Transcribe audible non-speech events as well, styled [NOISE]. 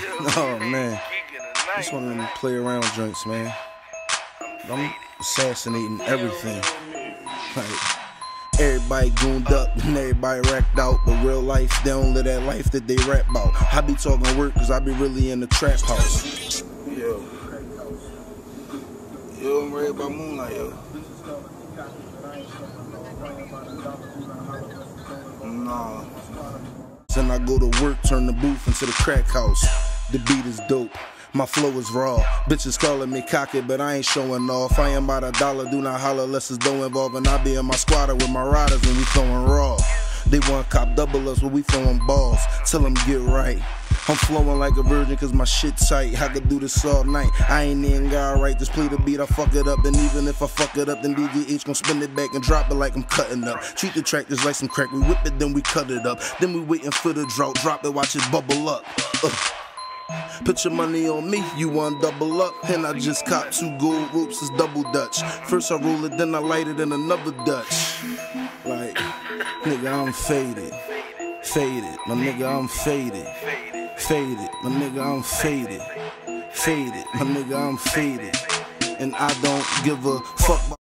[LAUGHS] Oh man, this one of them play around joints, man. I'm assassinating everything. [LAUGHS] Like, everybody gooned up and everybody racked out. But real life, they don't live that life that they rap about. I be talking work cause I be really in the trap house. Yo. Yo, I'm ready about Moonlight, yo. Nah. Then I go to work, turn the booth into the crack house. The beat is dope. My flow is raw. Bitches calling me cocky, but I ain't showing off. I am about a dollar, do not holler unless it's dough involved. And I be in my squatter with my riders when we throwing raw. They want cop double us when we throwing balls. Tell them get right. I'm flowing like a virgin cause my shit tight. I could do this all night. I ain't even gotta write this play to beat. I fuck it up. And even if I fuck it up, then DGH gon' spin it back and drop it like I'm cutting up. Treat the track just like some crack. We whip it, then we cut it up. Then we waiting for the drought. Drop it, watch it bubble up. Uh. Put your money on me, you want double up. And I just caught two gold ropes, it's double Dutch. First I roll it, then I light it in another Dutch. Like, nigga, I'm faded. Faded. My nigga, I'm faded. Faded. My nigga, I'm faded. Faded. My nigga, I'm faded. And I don't give a fuck.